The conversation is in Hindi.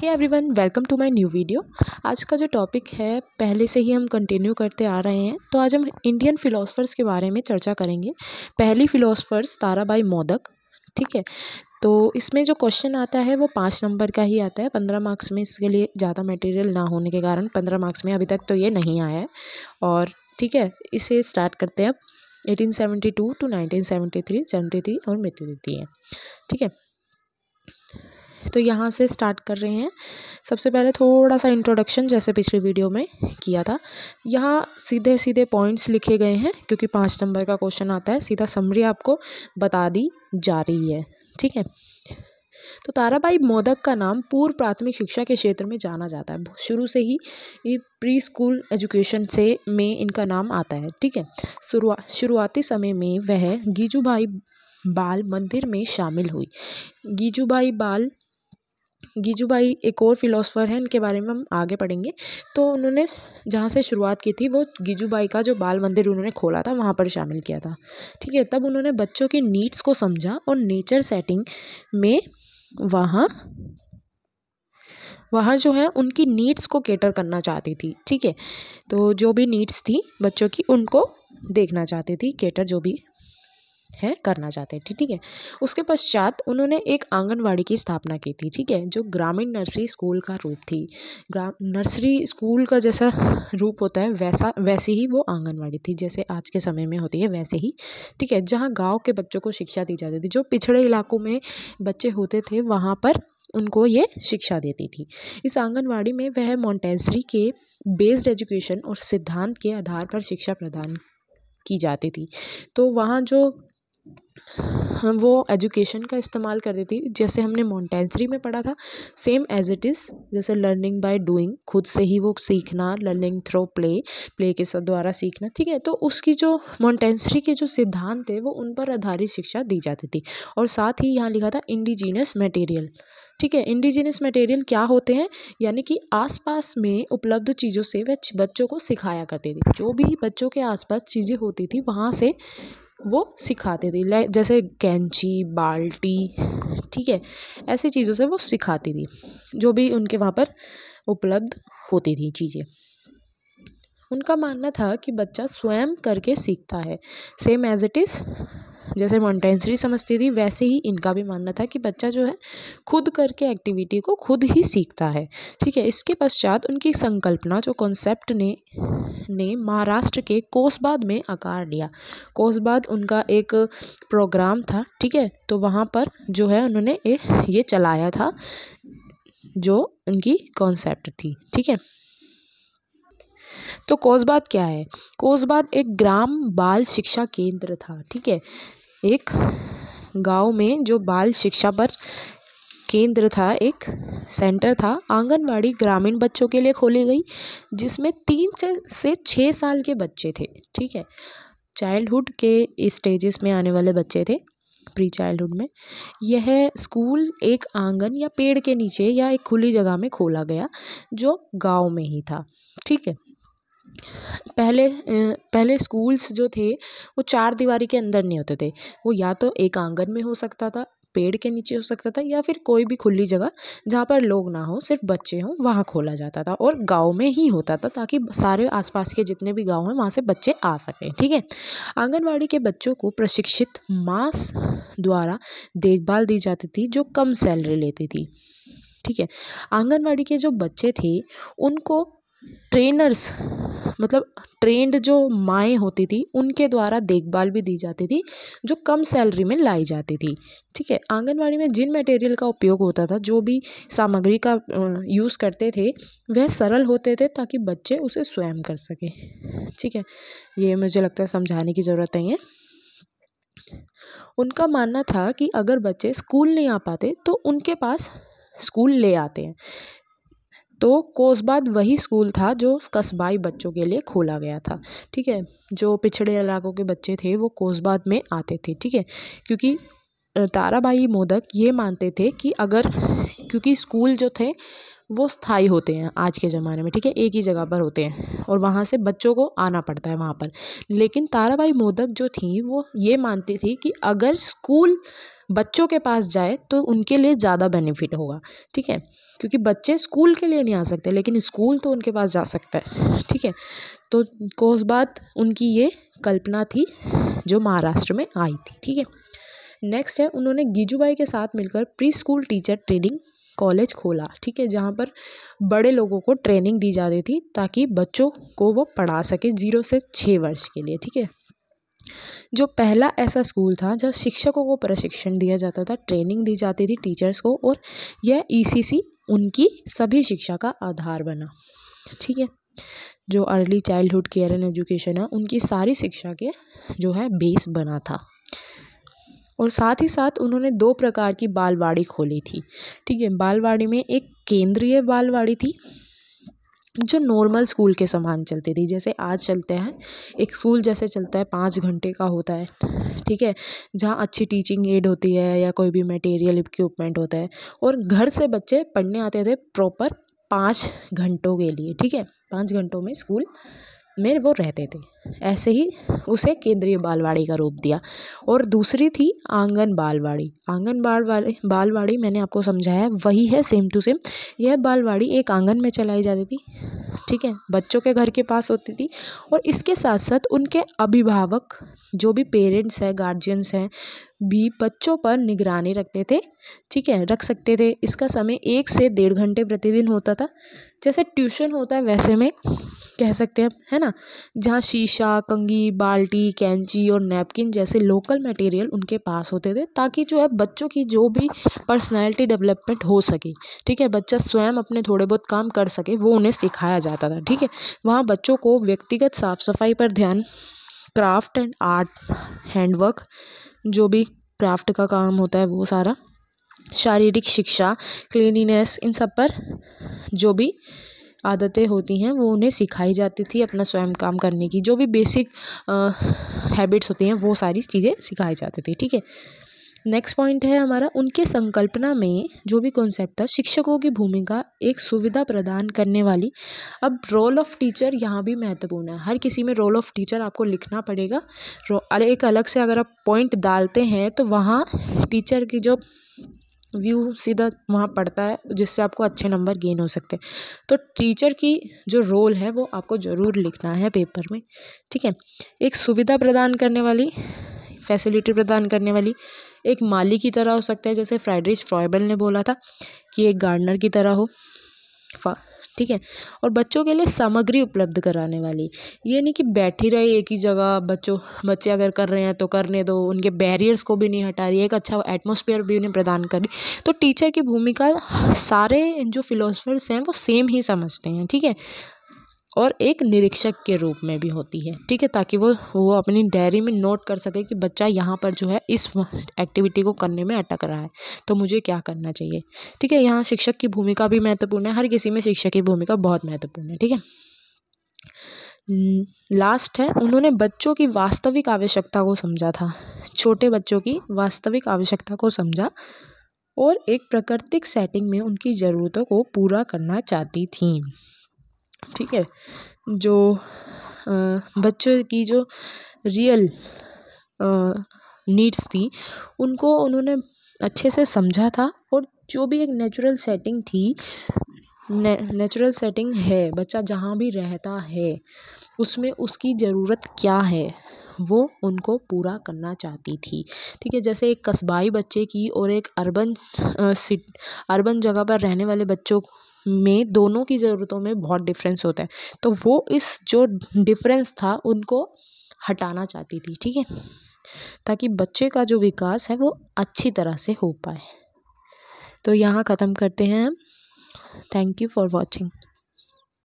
Hey everyone welcome to my new video आज का जो टॉपिक है, पहले से ही हम कंटिन्यू करते आ रहे हैं तो आज हम इंडियन फ़िलोसफर्स के बारे में चर्चा करेंगे। पहली फ़िलोसफर्स ताराबाई मोदक, ठीक है? तो इसमें जो क्वेश्चन आता है, वो पाँच नंबर का ही आता है। पंद्रह मार्क्स में इसके लिए ज़्यादा मटेरियल ना होने के कारण, पंद्रह मार्क्स में अभी तक तो ये नहीं आया है। और, ठीक है, इसे स्टार्ट करते हैं अब। Eighteen seventy two to nineteen seventy three seventy three और मृत्यु देती है। ठीक है? तो यहाँ से स्टार्ट कर रहे हैं। सबसे पहले थोड़ा सा इंट्रोडक्शन जैसे पिछली वीडियो में किया था। यहाँ सीधे सीधे पॉइंट्स लिखे गए हैं, क्योंकि पाँच नंबर का क्वेश्चन आता है। सीधा समरी आपको बता दी जा रही है। ठीक है? तो ताराबाई मोदक का नाम पूर्व प्राथमिक शिक्षा के क्षेत्र में जाना जाता है। शुरू से ही ये प्री स्कूल एजुकेशन से में इनका नाम आता है, ठीक है? शुरुआत शुरुआती समय में वह गीजूभाई बाल मंदिर में शामिल हुई। गीजूभाई बाल, गीजूबाई एक और फिलोसफर हैं, इनके बारे में हम आगे पढ़ेंगे। तो उन्होंने जहाँ से शुरुआत की थी, वो गीजूबाई का जो बाल मंदिर उन्होंने खोला था, वहाँ पर शामिल किया था, ठीक है? तब उन्होंने बच्चों की नीड्स को समझा और नेचर सेटिंग में वहाँ वहाँ जो है उनकी नीड्स को केटर करना चाहती थी, ठीक है? तो जो भी नीड्स थी बच्चों की उनको देखना चाहती थी केटर जो भी है, करना चाहते थे ठीक है? उसके पश्चात उन्होंने एक आंगनवाड़ी की स्थापना की थी, ठीक है? जो ग्रामीण नर्सरी स्कूल का रूप थी। ग्राम नर्सरी स्कूल का जैसा रूप होता है, वैसा, वैसी ही वो आंगनवाड़ी थी, जैसे आज के समय में होती है, वैसे ही, ठीक है? जहाँ गाँव के बच्चों को शिक्षा दी जाती थी, जो पिछड़े इलाकों में बच्चे होते थे, वहाँ पर उनको ये शिक्षा देती थी। इस आंगनवाड़ी में वह मोन्टेसरी के बेस्ड एजुकेशन और सिद्धांत के आधार पर शिक्षा प्रदान की जाती थी। तो वहाँ जो हम वो एजुकेशन का इस्तेमाल करती थी जैसे हमने मोन्टेंसरी में पढ़ा था सेम एज इट इज़ जैसे लर्निंग बाय डूइंग खुद से ही वो सीखना लर्निंग थ्रो प्ले प्ले के साथ द्वारा सीखना, ठीक है? तो उसकी जो मोन्टेंसरी के जो सिद्धांत थे, वो उन पर आधारित शिक्षा दी जाती थी। और साथ ही यहाँ लिखा था इंडिजीनियस मटेरियल ठीक है? इंडिजीनियस मटेरियल क्या होते हैं? यानी कि आसपास में उपलब्ध चीज़ों से वह बच्चों को सिखाया करती थी। जो भी बच्चों के आसपास चीज़ें होती थी, वहाँ से वो सिखाती थी। जैसे कैंची, बाल्टी, ठीक है, ऐसी चीज़ों से वो सिखाती थी, जो भी उनके वहाँ पर उपलब्ध होती थी चीज़ें। उनका मानना था कि बच्चा स्वयं करके सीखता है। सेम एज इट इज़ जैसे मोन्टेंसरी समझती थी, वैसे ही इनका भी मानना था कि बच्चा जो है, खुद करके एक्टिविटी को खुद ही सीखता है। ठीक है, इसके पश्चात उनकी संकल्पना, जो कॉन्सेप्ट ने ने महाराष्ट्र के कोसबाद में आकार लिया कोसबाद उनका एक प्रोग्राम था, ठीक है तो वहाँ पर जो है उन्होंने ये चलाया था, जो उनकी कॉन्सेप्ट थी, ठीक है। तो कोसबाद क्या है? कोसबाद एक ग्राम बाल शिक्षा केंद्र था, ठीक है एक गाँव में जो बाल शिक्षा पर केंद्र था, एक सेंटर था, आंगनवाड़ी ग्रामीण बच्चों के लिए खोली गई, जिसमें तीन से से छः साल के बच्चे थे, ठीक है? चाइल्डहुड के स्टेजेस में आने वाले बच्चे थे प्री चाइल्डहुड में। यह स्कूल एक आँगन या पेड़ के नीचे या एक खुली जगह में खोला गया, जो गाँव में ही था, ठीक है? पहले पहले स्कूल्स जो थे, वो चार दीवारी के अंदर नहीं होते थे। वो या तो एक आँगन में हो सकता था, पेड़ के नीचे हो सकता था, या फिर कोई भी खुली जगह जहाँ पर लोग ना हो, सिर्फ़ बच्चे हों, वहाँ खोला जाता था और गाँव में ही होता था ताकि सारे आसपास के जितने भी गाँव हैं, वहाँ से बच्चे आ सकें, ठीक है? आंगनवाड़ी के बच्चों को प्रशिक्षित मास द्वारा देखभाल दी जाती थी, जो कम सैलरी लेती थी, ठीक है? आंगनवाड़ी के जो बच्चे थे, उनको ट्रेनर्स मतलब ट्रेंड जो माएँ होती थी, उनके द्वारा देखभाल भी दी जाती थी, जो कम सैलरी में लाई जाती थी। ठीक है, आंगनवाड़ी में जिन मटेरियल का उपयोग होता था, जो भी सामग्री का यूज़ करते थे, वह सरल होते थे ताकि बच्चे उसे स्वयं कर सकें। ठीक है, ये मुझे लगता है समझाने की ज़रूरत नहीं है। उनका मानना था कि अगर बच्चे स्कूल नहीं आ पाते तो उनके पास स्कूल ले आते हैं। तो कोसबाद वही स्कूल था जो कस्बाई बच्चों के लिए खोला गया था। ठीक है? जो पिछड़े इलाकों के बच्चे थे, वो कोसबाद में आते थे। ठीक है? क्योंकि ताराबाई मोदक ये मानते थे कि अगर, क्योंकि स्कूल जो थे, वो स्थायी होते हैं आज के ज़माने में। ठीक है? एक ही जगह पर होते हैं और वहाँ से बच्चों को आना पड़ता है वहाँ पर। लेकिन ताराबाई मोदक जो थी, वो ये मानती थी कि अगर स्कूल बच्चों के पास जाए तो उनके लिए ज़्यादा बेनिफिट होगा। ठीक है? क्योंकि बच्चे स्कूल के लिए नहीं आ सकते, लेकिन स्कूल तो उनके पास जा सकता है, ठीक है? तो कोस बात उनकी ये कल्पना थी, जो महाराष्ट्र में आई थी, ठीक है? नेक्स्ट है, उन्होंने गीजूबाई के साथ मिलकर pre school teacher training college खोला, ठीक है? जहाँ पर बड़े लोगों को ट्रेनिंग दी जाती थी, ताकि बच्चों को वो पढ़ा सके ज़ीरो से छः वर्ष के लिए, ठीक है? जो पहला ऐसा स्कूल था जहाँ शिक्षकों को प्रशिक्षण दिया जाता था, ट्रेनिंग दी जाती थी टीचर्स को और यह ईसीसी उनकी सभी शिक्षा का आधार बना। ठीक है? जो early childhood care and education है, उनकी सारी शिक्षा के जो है बेस बना था। और साथ ही साथ उन्होंने दो प्रकार की बालवाड़ी खोली थी। ठीक है? बालवाड़ी में एक केंद्रीय बालवाड़ी थी जो नॉर्मल स्कूल के समान चलते थे, जैसे आज चलते हैं, एक स्कूल जैसे चलता है, पाँच घंटे का होता है, ठीक है? जहाँ अच्छी टीचिंग एड होती है या कोई भी मटेरियल इक्विपमेंट होता है, और घर से बच्चे पढ़ने आते थे प्रॉपर पाँच घंटों के लिए, ठीक है? पाँच घंटों में स्कूल में वो रहते थे। ऐसे ही उसे केंद्रीय बालवाड़ी का रूप दिया। और दूसरी थी आँगन बालवाड़ी। आँगन बालवाड़ी बालवाड़ी मैंने आपको समझाया, वही है सेम टू सेम यह बालवाड़ी एक आँगन में चलाई जाती थी, ठीक है? बच्चों के घर के पास होती थी। और इसके साथ साथ उनके अभिभावक, जो भी पेरेंट्स हैं गार्जियंस हैं, भी बच्चों पर निगरानी रखते थे, ठीक है? रख सकते थे। इसका समय एक से डेढ़ घंटे प्रतिदिन होता था। जैसे ट्यूशन होता है, वैसे में कह सकते हैं, है ना? जहाँ शीशा, कंघी, बाल्टी, कैंची और नैपकिन जैसे लोकल मटेरियल उनके पास होते थे, ताकि जो है बच्चों की जो भी पर्सनैलिटी डेवलपमेंट हो सके, ठीक है? बच्चा स्वयं अपने थोड़े बहुत काम कर सके, वो उन्हें सिखाया जाता था, ठीक है? वहाँ बच्चों को व्यक्तिगत साफ़ सफ़ाई पर ध्यान क्राफ्ट एंड आर्ट हैंडवर्क जो भी क्राफ्ट का काम होता है, वो सारा, शारीरिक शिक्षा क्लिनिनेस इन सब पर जो भी आदतें होती हैं, वो उन्हें सिखाई जाती थी अपना स्वयं काम करने की। जो भी बेसिक हैबिट्स होती हैं, वो सारी चीज़ें सिखाई जाती थी, ठीक है? नेक्स्ट पॉइंट है हमारा, उनके संकल्पना में जो भी कॉन्सेप्ट था, शिक्षकों की भूमिका एक सुविधा प्रदान करने वाली। अब रोल ऑफ़ टीचर यहाँ भी महत्वपूर्ण है। हर किसी में रोल ऑफ़ टीचर आपको लिखना पड़ेगा। एक अलग से अगर आप पॉइंट डालते हैं तो वहाँ टीचर की जो व्यू सीधा वहाँ पड़ता है, जिससे आपको अच्छे नंबर गेन हो सकते हैं। तो टीचर की जो रोल है, वो आपको ज़रूर लिखना है पेपर में, ठीक है? एक सुविधा प्रदान करने वाली, फैसिलिटी प्रदान करने वाली एक माली की तरह हो सकता है, जैसे फ्राइडरिच फ्रॉयबल ने बोला था कि एक गार्डनर की तरह हो। ठीक है? और बच्चों के लिए सामग्री उपलब्ध कराने वाली। ये नहीं कि बैठी रहे एक ही जगह, बच्चों, बच्चे अगर कर रहे हैं तो करने दो, उनके बैरियर्स को भी नहीं हटा रही, एक अच्छा एटमोसफियर भी उन्हें प्रदान कर रही। तो टीचर की भूमिका सारे जो फिलोसफर्स हैं वो सेम ही समझते हैं, ठीक है? और एक निरीक्षक के रूप में भी होती है, ठीक है? ताकि वो वो अपनी डायरी में नोट कर सके कि बच्चा यहाँ पर जो है इस एक्टिविटी को करने में अटक रहा है। तो मुझे क्या करना चाहिए? ठीक है, यहाँ शिक्षक की भूमिका भी महत्वपूर्ण है, हर किसी में शिक्षक की भूमिका बहुत महत्वपूर्ण है, ठीक है? लास्ट है, उन्होंने बच्चों की वास्तविक आवश्यकता को समझा था, छोटे बच्चों की वास्तविक आवश्यकता को समझा और एक प्राकृतिक सेटिंग में उनकी ज़रूरतों को पूरा करना चाहती थी। ठीक है? जो बच्चों की जो रियल नीड्स थी उनको उन्होंने अच्छे से समझा था और जो भी एक नेचुरल सेटिंग थी ने, नेचुरल सेटिंग है बच्चा जहाँ भी रहता है उसमें उसकी ज़रूरत क्या है वो उनको पूरा करना चाहती थी। ठीक है जैसे एक कस्बाई बच्चे की और एक अर्बन सिट अर्बन जगह पर रहने वाले बच्चों में, दोनों की ज़रूरतों में बहुत डिफरेंस होता है। तो वो इस जो डिफरेंस था, उनको हटाना चाहती थी, ठीक है? ताकि बच्चे का जो विकास है, वो अच्छी तरह से हो पाए। तो यहाँ ख़त्म करते हैं हम। Thank you for watching